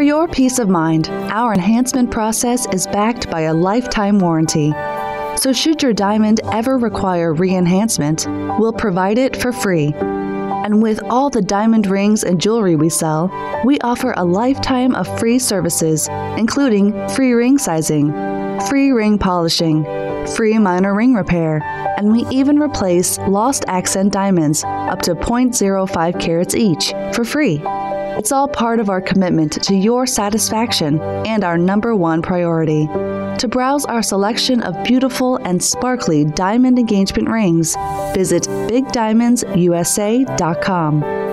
your peace of mind, our enhancement process is backed by a lifetime warranty. So, should your diamond ever require re enhancement, we'll provide it for free. And with all the diamond rings and jewelry we sell, we offer a lifetime of free services, including free ring sizing, free ring polishing, free minor ring repair, and we even replace lost accent diamonds up to 0.05 carats each for free. It's all part of our commitment to your satisfaction and our number one priority. To browse our selection of beautiful and sparkly diamond engagement rings, visit BigDiamondsUSA.com.